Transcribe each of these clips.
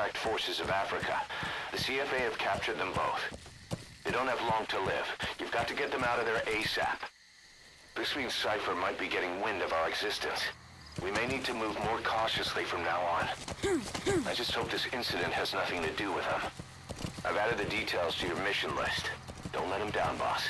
contract forces of Africa. The CFA have captured them both. They don't have long to live. You've got to get them out of there ASAP. This means Cypher might be getting wind of our existence. We may need to move more cautiously from now on. I just hope this incident has nothing to do with them. I've added the details to your mission list. Don't let them down, boss.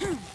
Hmm.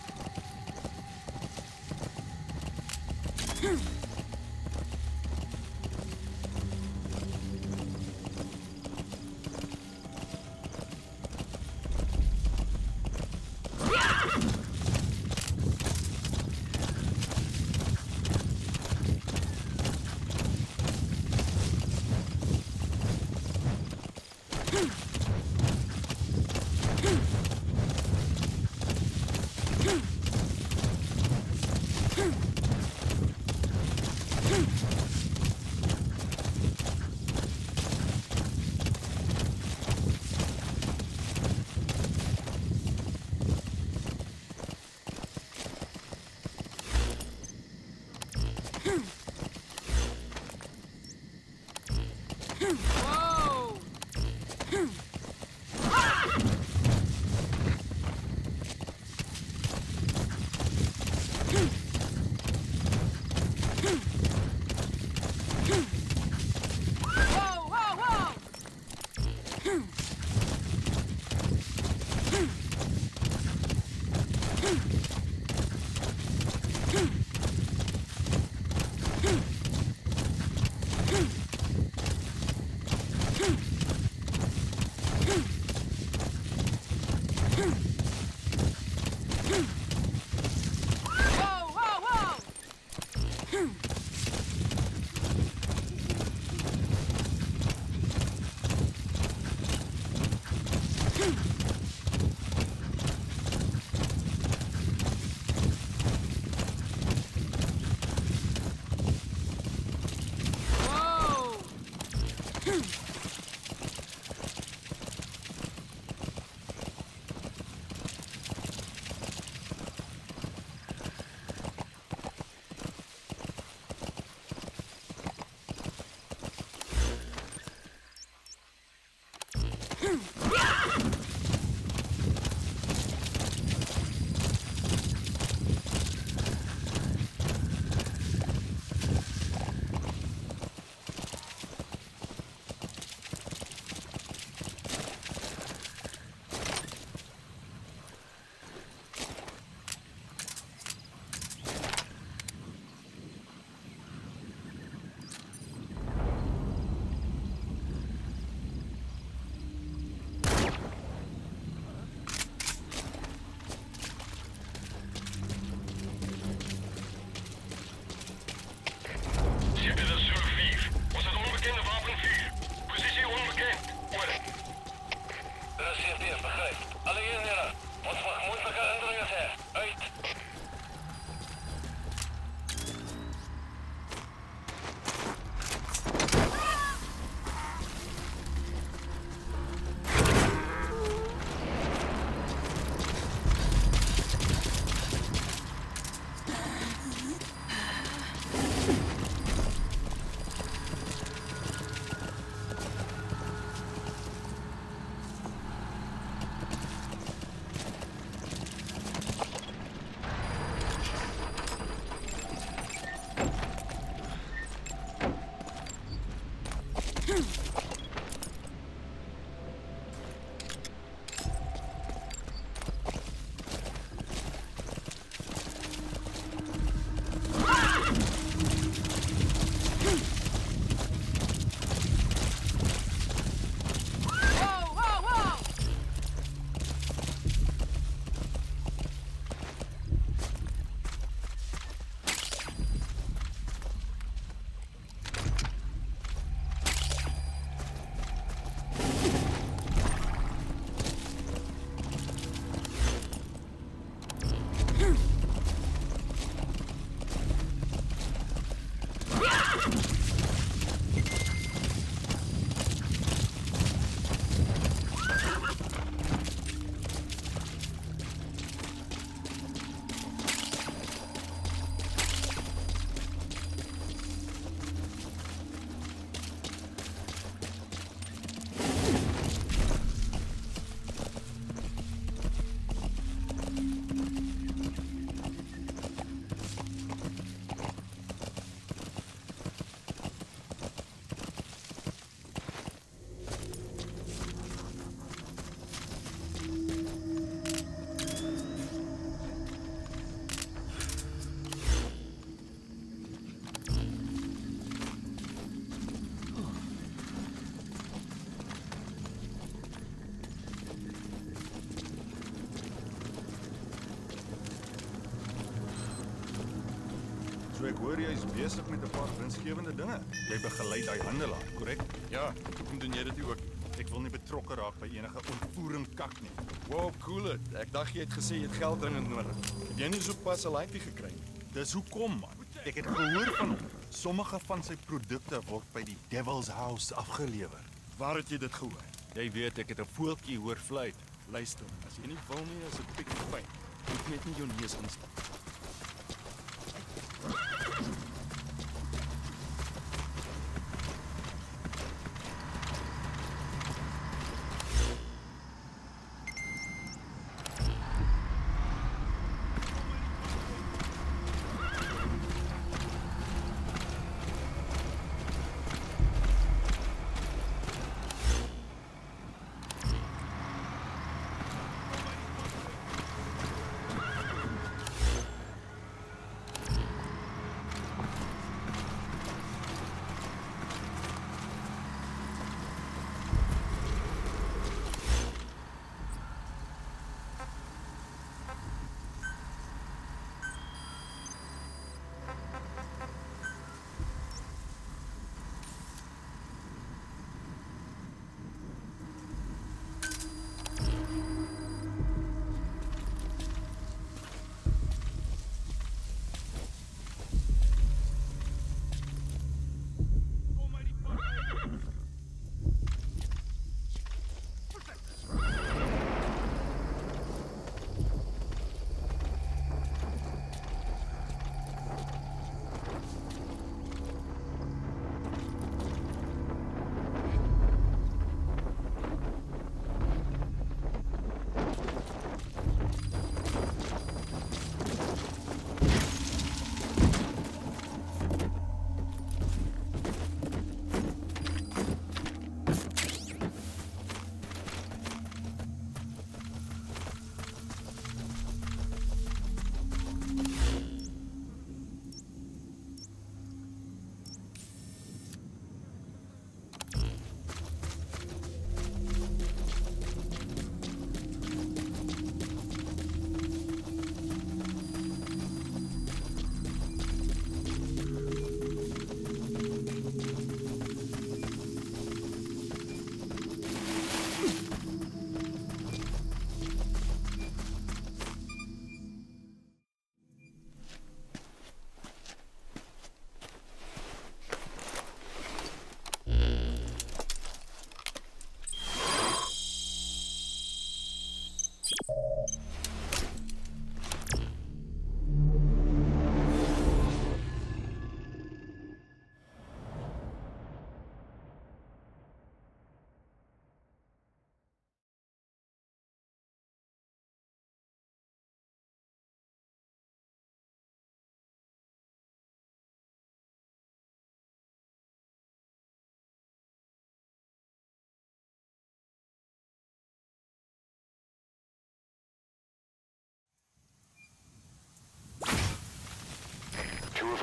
Hoor jy's besig met 'n paar winsgewende dinge. Jy begelei daai handelaar, korrek? Ja, hoekom doen jy dit nie ook? Ek wil nie betrokke raak by enige ontvoering kak nie. Wow, cool it. Ek dink jy het gesê jy het geld dringend nodig. Het jy nie so pas 'n laaitjie gekry nie? Dis hoekom man. Ek het gehoor van hom. Sommige van sy produkte word by die Devil's House afgelewer. Waar het jy dit gehoor? Jy weet ek het 'n voeltjie hoor fluit. Luister, as jy nie wil nie, is dit bietjie fyn. Moet net nie jou neus instap.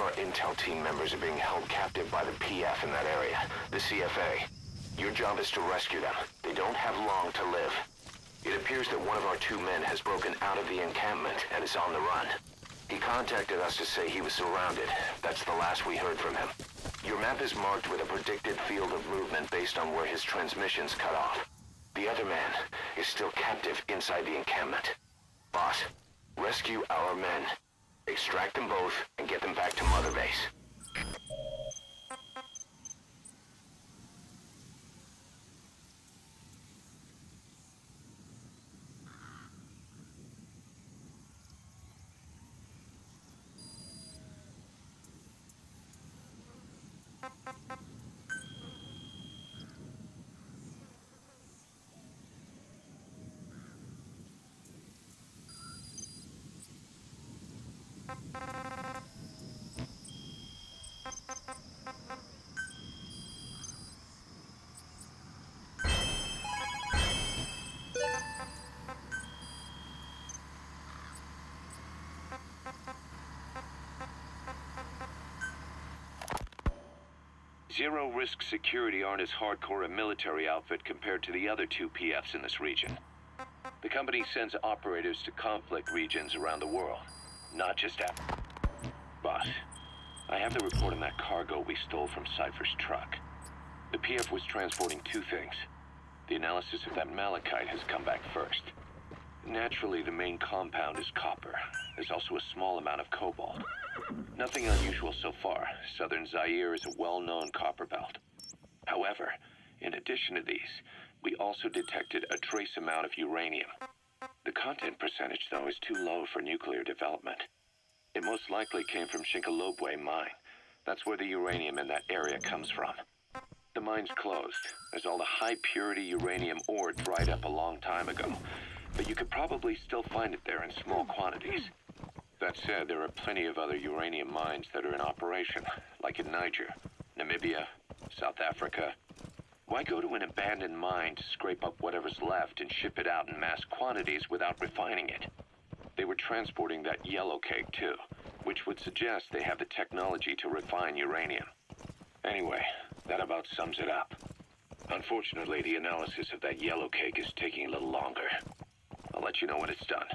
Our intel team members are being held captive by the PF in that area, the CFA. Your job is to rescue them. They don't have long to live. It appears that one of our two men has broken out of the encampment and is on the run. He contacted us to say he was surrounded. That's the last we heard from him. Your map is marked with a predicted field of movement based on where his transmissions cut off. The other man is still captive inside the encampment. Boss, rescue our men. Extract them both and get them back to Mother Base. Zero Risk Security aren't as hardcore a military outfit compared to the other two PFs in this region. The company sends operators to conflict regions around the world, not just at. Boss, I have the report on that cargo we stole from Cypher's truck. The PF was transporting two things. The analysis of that malachite has come back first. Naturally, the main compound is copper. There's also a small amount of cobalt. Nothing unusual so far. Southern Zaire is a well-known copper belt. However, in addition to these, we also detected a trace amount of uranium. Content percentage, though, is too low for nuclear development. It most likely came from Shinkolobwe mine. That's where the uranium in that area comes from. The mine's closed, as all the high-purity uranium ore dried up a long time ago. But you could probably still find it there in small quantities. That said, there are plenty of other uranium mines that are in operation, like in Niger, Namibia, South Africa. Why go to an abandoned mine to scrape up whatever's left and ship it out in mass quantities without refining it? They were transporting that yellow cake too, which would suggest they have the technology to refine uranium. Anyway, that about sums it up. Unfortunately, the analysis of that yellow cake is taking a little longer. I'll let you know when it's done.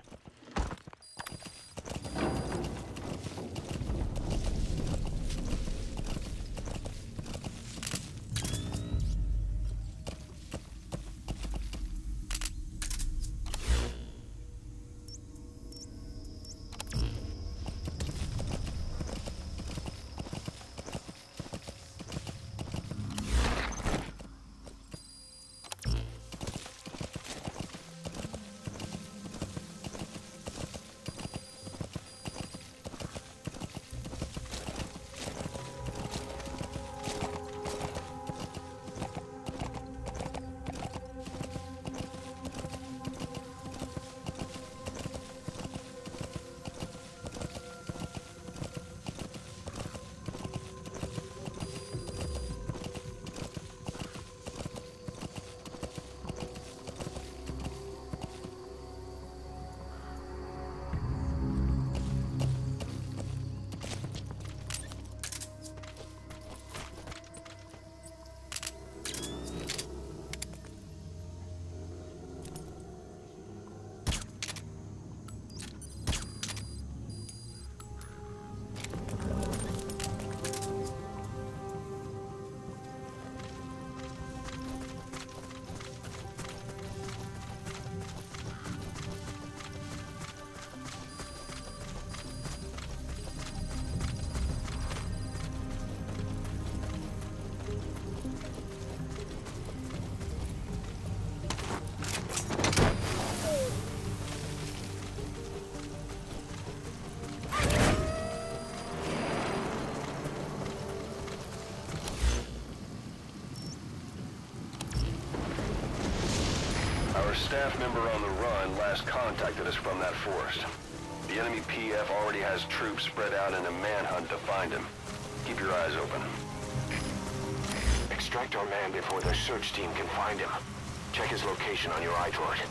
Staff member on the run last contacted us from that forest. The enemy PF already has troops spread out in a manhunt to find him. Keep your eyes open. Extract our man before the search team can find him. Check his location on your iDroid.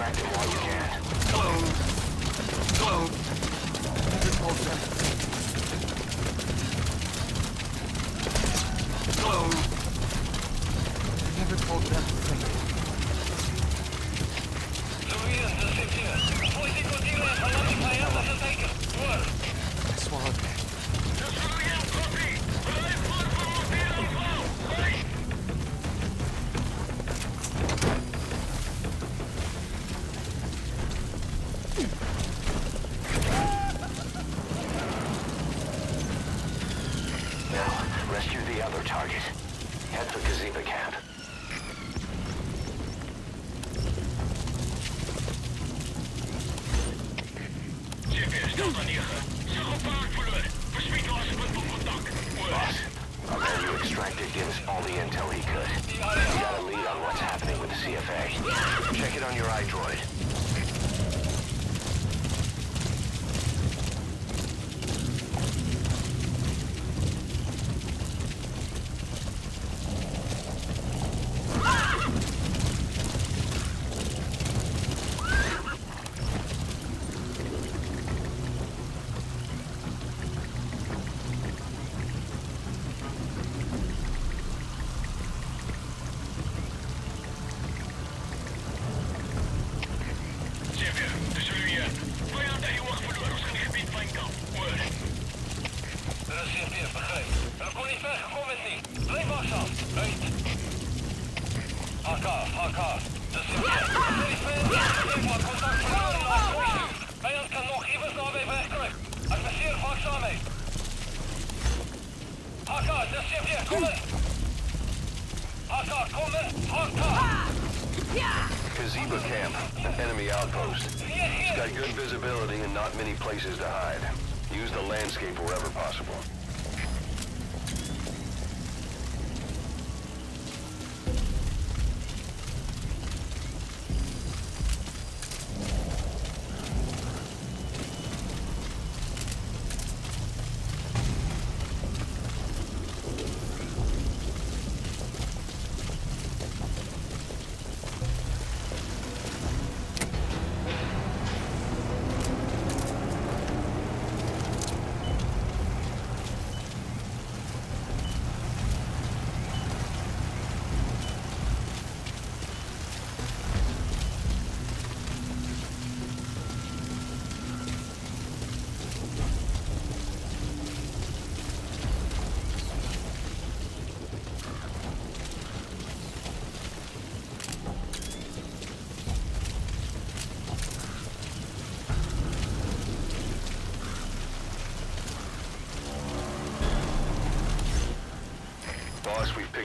distracted while you can. Globe! Globe! the other target. Head for Kiziba camp. enemy outpost. It's got good visibility and not many places to hide. Use the landscape wherever possible.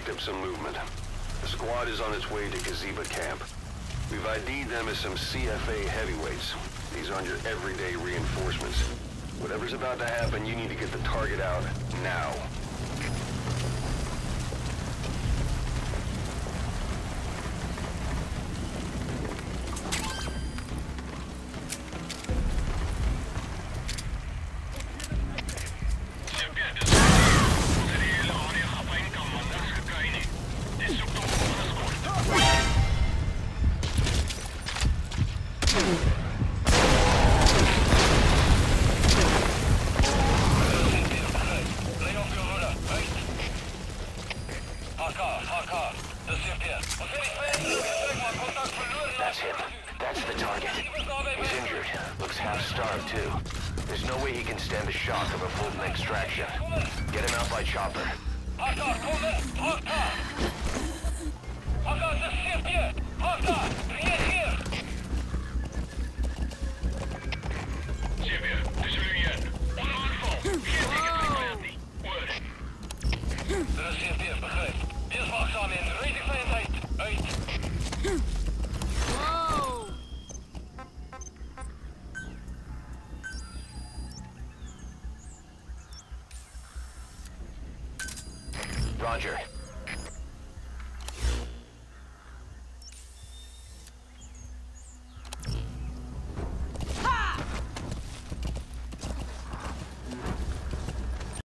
picked up some movement. The squad is on its way to Kiziba camp. We've ID'd them as some CFA heavyweights. These aren't your everyday reinforcements. Whatever's about to happen, you need to get the target out now.